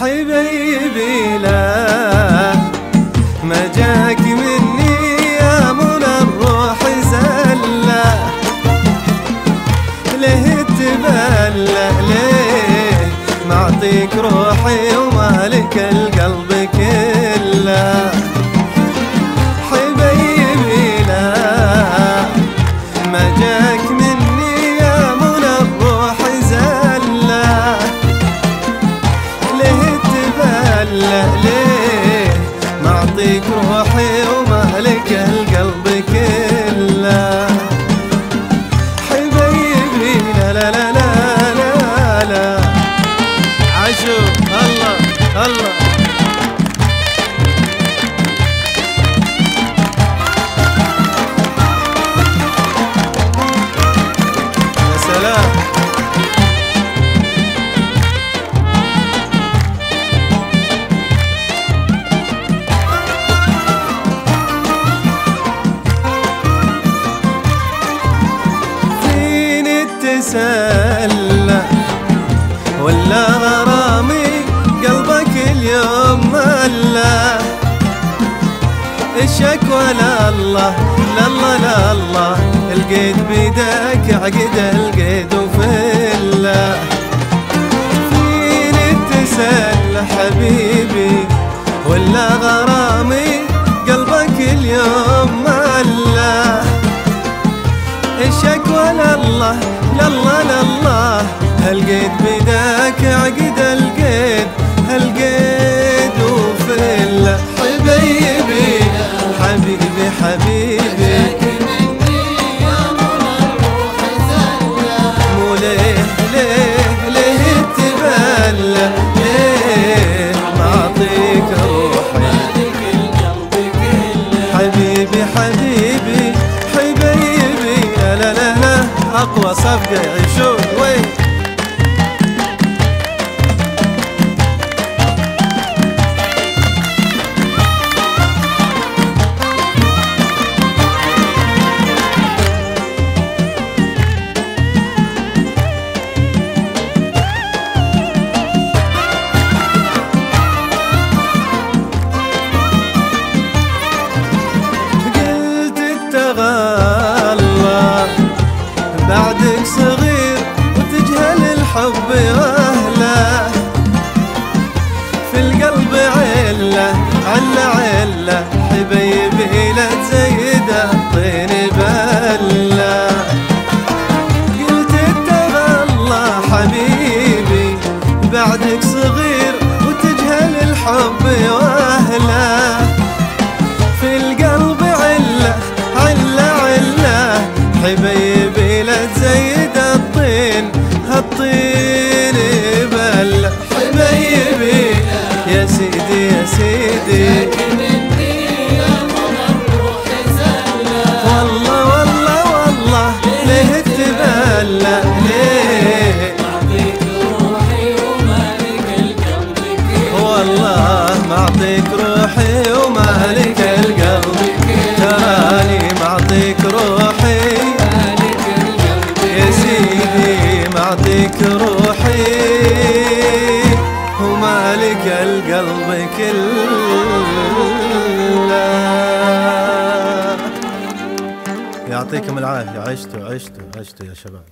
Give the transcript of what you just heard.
حبيبي لا. ما جاك مني يا منى الروح زلة. ليه تبلى؟ ليه؟ معطيك روحي تبلى ليه؟ معطيك التسلى ولا غرامي قلبك اليوم ملا الشكوى لله لله لله القيد بيدك عقد القيد هالقيد بداك عقد القيد هالقيد وفله حبيبي حبيبي. حبيبي حبيبي حبيبي. لا لا لا أقوى صفقه يعيشون في القلب يعطيكم العافية. عشتوا عشتوا عشتوا يا شباب.